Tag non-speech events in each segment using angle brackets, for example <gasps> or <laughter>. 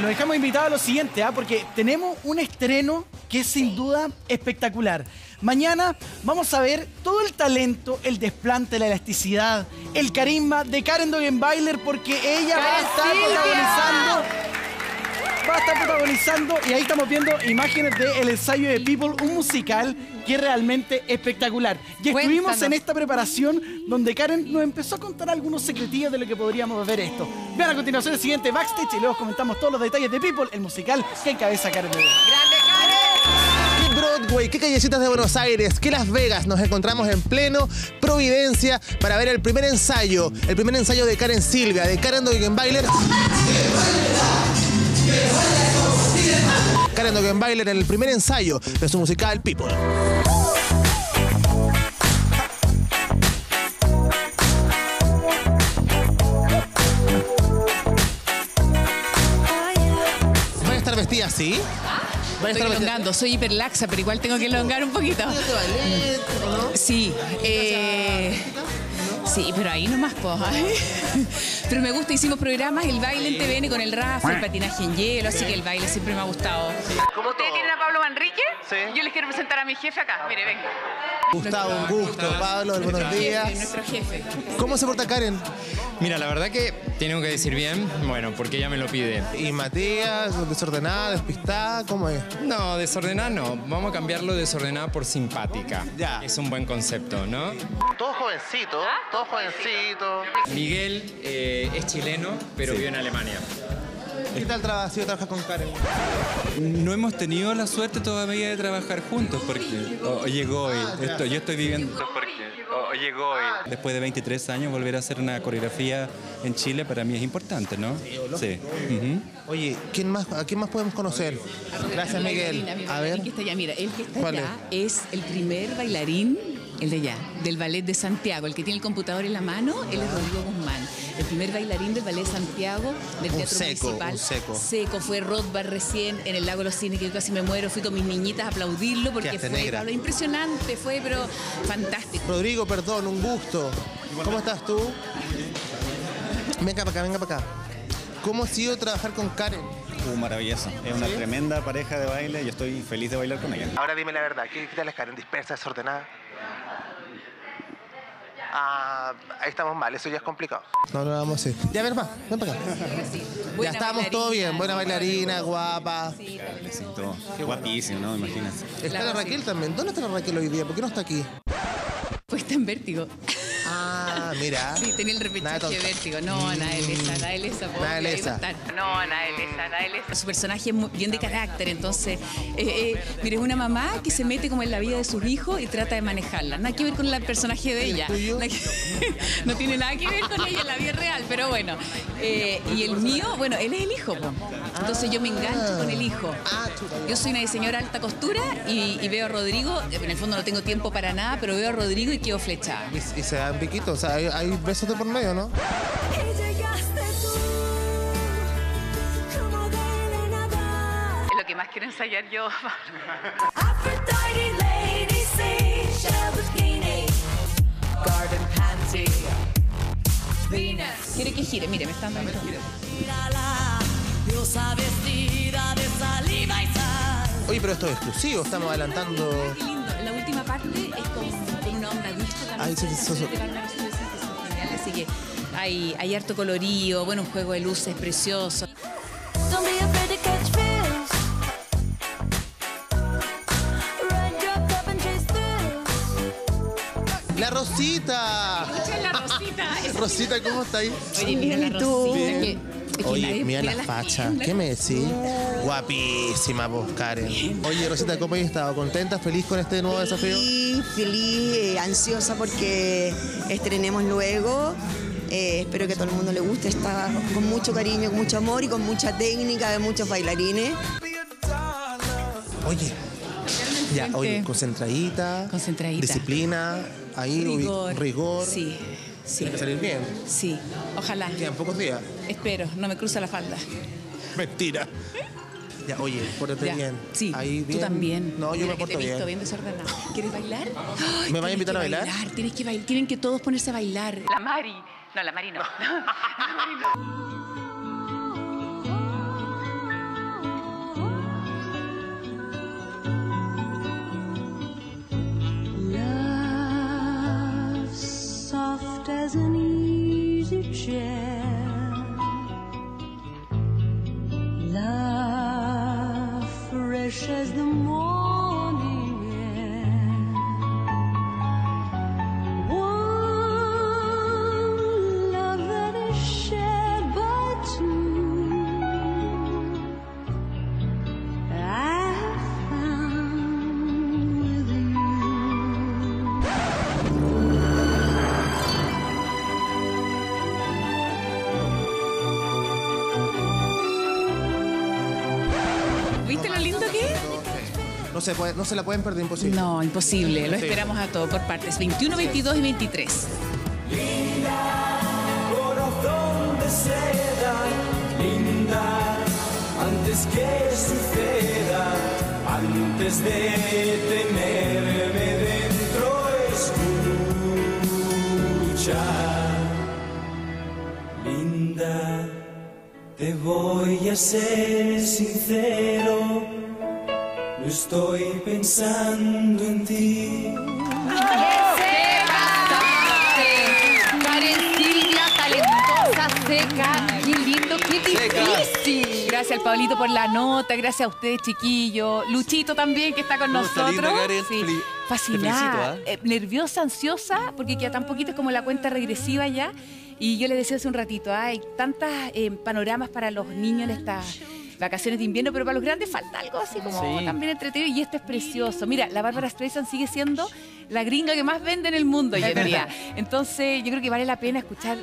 lo dejamos invitado a lo siguiente, ¿ah? porque tenemos un estreno que es sin duda espectacular. Mañana vamos a ver todo el talento, el desplante, la elasticidad, el carisma de Karen Dogenbailer, porque ella va a estar protagonizando. Va a estar protagonizando y ahí estamos viendo imágenes del ensayo de People, un musical que es realmente espectacular. Y estuvimos Cuéntanos. en esta preparación donde Karen nos empezó a contar algunos secretillos de lo que podríamos ver esto. Vean a continuación el siguiente backstage y luego comentamos todos los detalles de People, el musical que encabeza Karen. ¡Grande Karen! ¿Qué Broadway? ¿Qué callecitas de Buenos Aires? ¿Qué Las Vegas? Nos encontramos en pleno Providencia para ver el primer ensayo, el primer ensayo de Karen Silvia, de Karen Dogenbailer. Karen Dogenbailer en el primer ensayo de su musical People. ¿Va a estar vestida así? ¿Va a Estoy estar vestida elongando, soy hiperlaxa, pero igual tengo que elongar un poquito. Sí, eh, sí, pero ahí nomás, po. Pero me gusta, hicimos programas, el baile en TVN con el Rafa, el patinaje en hielo, así que el baile siempre me ha gustado. ¿Cómo ¿Ustedes tienen a Pablo Manrique? Sí. Yo les quiero presentar a mi jefe acá, mire, venga. Gustavo, un gusto. Pablo, buenos Jefe, días. nuestro jefe. ¿Cómo se porta Karen? Mira, la verdad que tengo que decir bien, bueno, porque ella me lo pide. ¿Y Matías, desordenada, despistada? ¿Cómo es? No, desordenada no. Vamos a cambiarlo desordenada por simpática. Ya. Es un buen concepto, ¿no? Todos jovencitos, todos jovencitos. Miguel eh, es chileno, pero vive en Alemania. ¿Qué tal ha sido trabajar con Karen? No hemos tenido la suerte todavía de trabajar juntos porque llegó hoy. Esto- yo estoy viviendo porque o- llegó hoy. Después de 23 años volver a hacer una coreografía en Chile para mí es importante, ¿no? Sí. Ujú. Oye, ¿quién más, ¿a quién más podemos conocer? Gracias, Miguel. A ver. que está allá. Mira, el que está ¿Cuál allá es? el primer bailarín, el de allá, del ballet de Santiago. El que tiene el computador en la mano, él es Rodrigo Guzmán. El primer bailarín del ballet Santiago, del Un Teatro seco, Municipal. un seco. Seco, fue Rothbard recién en el Lago de los Cines, que yo casi me muero. Fui con mis niñitas a aplaudirlo porque fue negra. Pablo, impresionante, fue pero fantástico. Rodrigo, perdón, un gusto. ¿Cómo estás tú? Venga para acá, venga para acá. ¿Cómo ha sido trabajar con Karen? Uh, maravilloso. Es una tremenda pareja de baile y estoy feliz de bailar con ella. Ahora dime la verdad, ¿qué, qué tal es Karen? ¿Dispersa, desordenada? Ah, ahí estamos mal, eso ya es complicado. No, no, vamos a Ya, ven, va, ven para acá. Sí. Ya estamos todo bien, buena bailarina, guapa. Sí, Bailecito. Qué guapísimo, ¿no? Imagínense. Está la. Raquel también. ¿Dónde está la Raquel hoy día? ¿Por qué no está aquí? Puesta en vértigo. Ah, mira. Sí, tenía el Nada repechaje vértigo. No, nada de lesa, nada po, Nada de ahí va a lesa. estar. No, nada de lesa, nada de lesa. Su personaje es muy bien de carácter, entonces, eh, eh, mire, es una mamá que se mete como en la vida de sus hijos y trata de manejarla. Nada que ver con el personaje de ella. Nada <laughs> no tiene nada que ver con ella en la vida real, pero bueno. Eh, y el mío, bueno, él es el hijo, po. Entonces yo me engancho con el hijo. Ah. Yo soy una diseñadora alta costura y, y veo a Rodrigo, en el fondo no tengo tiempo para nada, pero veo a Rodrigo y quedo flechada. Y, y se dan piquitos, o sea, hay, hay besos de por medio, ¿no? Es lo que más quiero ensayar yo. Quiere que gire, mire, me están dando. Mírala, diosa vestida de saliva y sal. Oye, pero esto es exclusivo, estamos adelantando. Qué lindo. La última parte es con, con una onda disco también. Ay, sí, sí, sí, Así que hay, hay harto colorido, bueno, un juego de luces precioso. ¡La Rosita! La Rosita. <laughs> Rosita, ¿cómo está ahí? Oye, mira la Rosita. que Oye, mira la las facha. ¿Qué me decís? Guapísima vos, Karen. Oye, Rosita, ¿cómo has estado? ¿Contenta, feliz con este nuevo desafío? Feliz, feliz, eh, ansiosa porque estrenemos luego. Eh, espero que a todo el mundo le guste. Está con mucho cariño, con mucho amor y con mucha técnica de muchos bailarines. Oye, ya, oye, concentradita. Concentradita. Disciplina, ahí, Rigor. rigor. Sí, sí. Tiene que salir bien. Sí, ojalá. Quedan pocos días. Espero, no me cruza la falda. Mentira. Ya, oye, pórtate Ya. bien. Sí, Ahí tú bien. también. No, yo Mira me que porto te he visto bien. bien desordenado. ¿Quieres bailar? <gasps> Ay, ¿Me vas a invitar a bailar? Tienes que bailar. Tienen que todos ponerse a bailar. La Mari. No, la Mari no. <laughs> No se, puede- no se la pueden perder, imposible. No, imposible. Lo esperamos a todo por partes. 21, 22 y 23. corazón de seda, linda, antes que suceda, antes de tenerme dentro, escucha. Linda, te voy a ser sincero, estoy pensando en ti. Karen Silvia, talentosa, seca, qué lindo, qué difícil. Gracias al Pablito por la nota, gracias a ustedes, chiquillos. Luchito también, que está con No, está nosotros. linda, Karen. Sí. Fascinada, felicito, ¿ah? eh, nerviosa, ansiosa, porque queda tan poquito es como la cuenta regresiva ya. Y yo le decía hace un ratito, ah, hay tantas eh, panoramas para los niños en estas vacaciones de invierno, pero para los grandes falta algo así como Sí. también entretenido y esto es precioso. Mira, la Bárbara Streisand sigue siendo la gringa que más vende en el mundo hoy en día. Entonces, yo creo que vale la pena escuchar.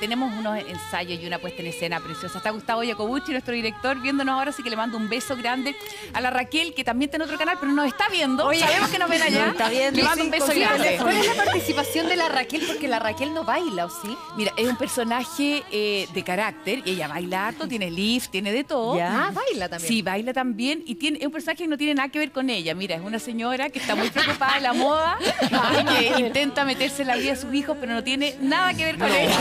Tenemos unos ensayos y una puesta en escena preciosa. Está Gustavo Jacobucci, nuestro director, viéndonos ahora, así que le mando un beso grande a la Raquel, que también está en otro canal, pero no nos está viendo. Oye, Sabemos que nos ven allá. está viendo, Le mando un beso grande. ¿Cuál es la participación de la Raquel? Porque la Raquel no baila, ¿o sí? Mira, es un personaje eh, de carácter y ella baila harto, tiene lift, tiene de todo. Ah, baila también. Sí, baila también y tiene, es un personaje que no tiene nada que ver con ella. Mira, es una señora que está muy preocupada de la moda y que intenta meterse en la vida de sus hijos, pero no tiene nada que ver con ella.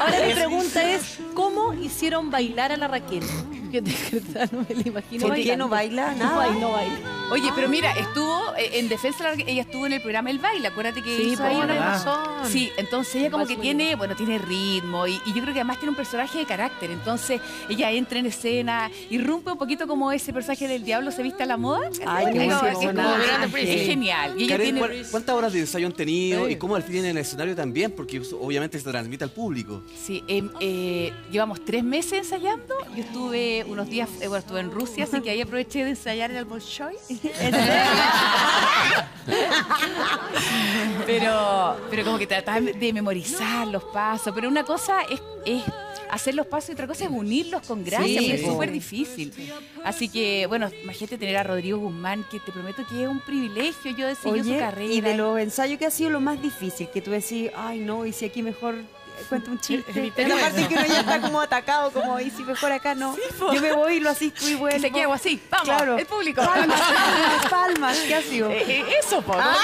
Ahora mi pregunta es, ¿cómo hicieron bailar a la Raquel? <laughs> Que de verdad no me la imagino ¿Por qué no baila? No Nada. baila, no baila. Oye, pero mira, estuvo eh, en defensa, de la- ella estuvo en el programa El Baile, acuérdate que Sí, hizo pues, ahí una- razón. Sí, entonces ella como que tiene, bueno, tiene ritmo y, y yo creo que además tiene un personaje de carácter, entonces ella entra en escena, irrumpe un poquito como ese personaje del diablo se viste a la moda. Ay, qué Es como- es como es genial. Y ella Karen, tiene... ¿cuál- ¿cuántas horas de ensayo han tenido y cómo al fin en el escenario también? Porque eso obviamente se transmite al público. Sí, em, eh, llevamos tres meses ensayando. Yo estuve unos días, eh, bueno, estuve en Rusia, así que ahí aproveché de ensayar en el Bolshoi. <laughs> pero, pero como que tratar de memorizar los pasos. Pero una cosa es, es hacer los pasos y otra cosa es unirlos con gracia, Sí, es súper difícil. Así que, bueno, imagínate tener a Rodrigo Guzmán, que te prometo que es un privilegio. Yo seguido su carrera. y de los ensayos que ha sido lo más difícil, que tú decís, ay no, y si aquí mejor cuento un chiste. Es la parte que uno ya está como atacado, como, y si mejor acá no. Yo me voy y lo asisto y vuelvo. Que se quede algo así. Vamos, Claro. el público. Palmas, <laughs> palmas, palmas, ¿qué ha sido? Eh, eh, eso, po. Ah,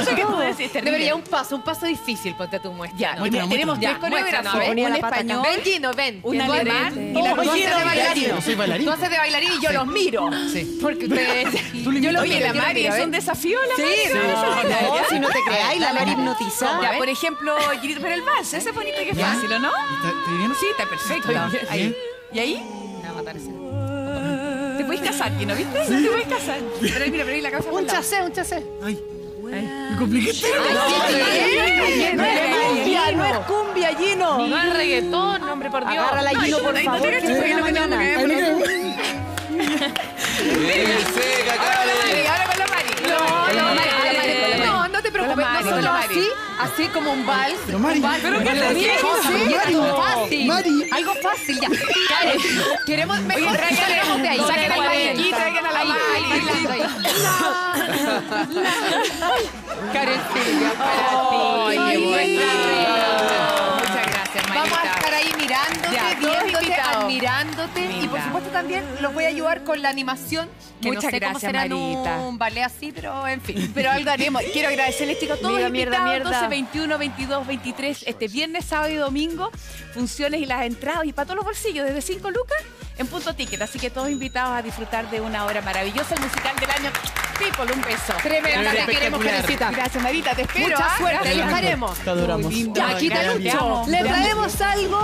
eso que tú decís, terrible. Debería un paso, un paso difícil, ponte tu muestra. Ya, ¿no? tenemos tres coreógrafos. Ponía un español, Ven, Gino, ven. un alemán y la tú haces de bailarín. Yo soy bailarín. Tú haces de bailarín y yo los miro. Sí. Porque ustedes... <laughs> Yo lo Oye, la Mari miro, es un desafío, la Sí, Mari. no, no, si no te creáis, la Mari hipnotizada. Ya, por ejemplo, Girito pero el vals, ese es bonito fácil, ¿o no? ¿Está- ¿Estoy bien? Sí, está perfecto. Ahí. ¿Y ahí? Me va a matar ese. Te puedes casar, Gino, ¿viste? Te puedes casar. Pero ahí, mira, pero ahí la cabeza Un chasé, un chasé. Ay, me compliqué. No es cumbia, no es cumbia, Gino. No es reggaetón, hombre, por Dios. Agárrala, No, Gino, no, por no, no, favor, no, así, como un vals. Pero Mari, un vals, pero ¿qué que algo fácil. Mari. Algo fácil, ya. Karen, queremos mejor salgamos de ahí. Saquen la traigan a Mari. Karen Silvia, para ti. Ay, nuestra reina. Gracias. Vamos a estar ahí mirándote, Ya, viéndote, admirándote y por supuesto también los voy a ayudar con la animación. Que Muchas no sé cómo gracias, en Marita. un ballet así, pero en fin. Pero algo haremos. Quiero agradecerles, chicos, a todos mierda, invitados. mierda. 12, 21, 22, 23, este viernes, sábado y domingo. Funciones y las entradas y para todos los bolsillos, desde 5 lucas en punto ticket. Así que todos invitados a disfrutar de una hora maravillosa, el musical del año. People, un beso. Tremenda, te queremos. Karencita. Gracias, Marita, te espero. Mucha ¿ah? suerte, los haremos. Quita Te Lucho. Le traemos algo